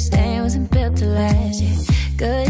This thing wasn't built to last. Yeah. Good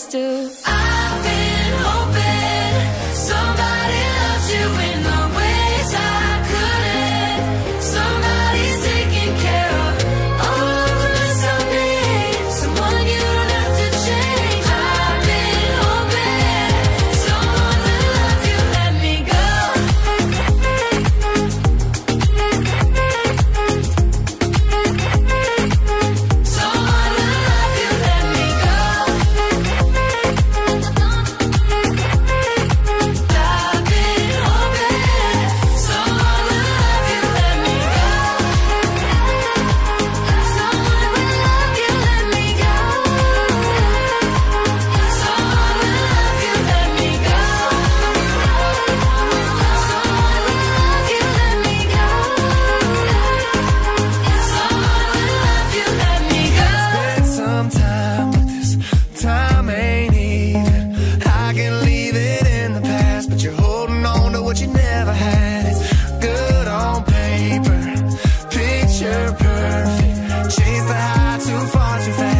still. picture perfect. Chase the high too far too fast.